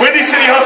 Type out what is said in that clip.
Windy City Hustle.